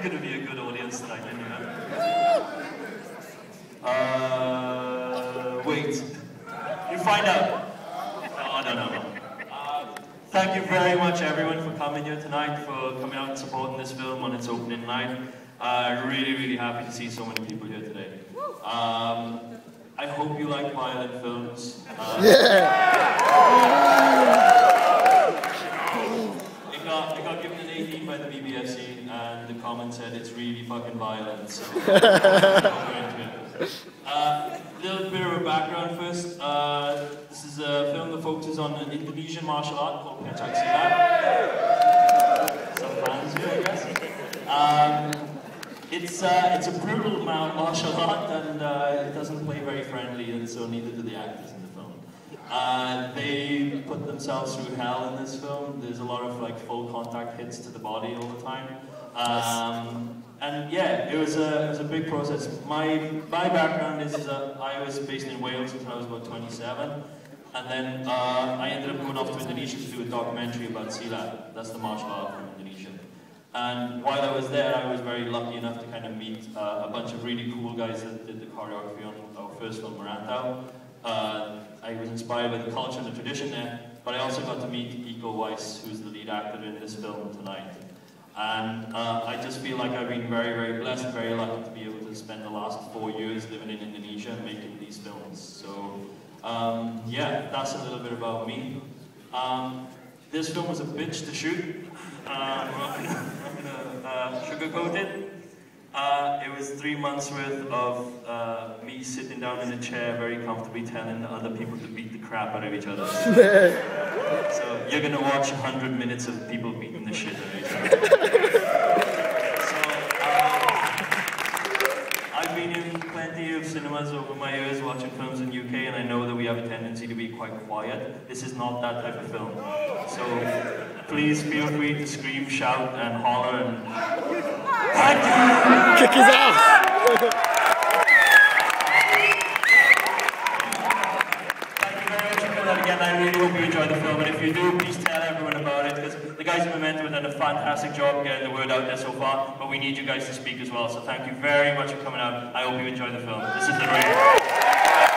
they're going to be a good audience tonight anyway. Uh, wait. You find out. No, no, no, no. Uh, thank you very much, everyone, for coming here tonight, for coming out and supporting this film on its opening night. Uh, really, really happy to see so many people here today. Um, I hope you like violent films. Uh, yeah! It's really fucking violent. So, uh, little bit of a background first. Uh, this is a film that focuses on an Indonesian martial art called Pencak Silat. Some fans here, I guess. Um, it's, uh, it's a brutal martial art and uh, it doesn't play very friendly and so neither do the actors in the film. Uh, they put themselves through hell in this film. There's a lot of like full contact hits to the body all the time. Um, and yeah, it was a it was a big process. My my background is uh, I was based in Wales until I was about 27, and then uh, I ended up going off to Indonesia to do a documentary about Silat. That's the martial art from Indonesia. And while I was there, I was very lucky enough to kind of meet uh, a bunch of really cool guys that did the choreography on our first film, Merantau. Uh, I was inspired by the culture and the tradition there, but I also got to meet Iko Uwais, who's the lead actor in this film tonight. And uh, I just feel like I've been very, very blessed, very lucky to be able to spend the last four years living in Indonesia making these films. So, um, yeah, that's a little bit about me. Um, this film was a bitch to shoot. Uh, I'm gonna uh, sugarcoat it. Uh, it was three months worth of uh, me sitting down in a chair very comfortably telling other people to beat the crap out of each other. so you're gonna watch 100 minutes of people beating the shit out of each other. so, uh, I've been in plenty of cinemas over my years watching films in UK and I know that we have a tendency to be quite quiet. This is not that type of film. So please feel free to scream, shout and holler and Kick his ass! Thank you very much for coming out again. I really hope you enjoyed the film, and if you do, please tell everyone about it, because the guys at Momentum have done a fantastic job getting the word out there so far, but we need you guys to speak as well, so thank you very much for coming out. I hope you enjoy the film. This is The Raid.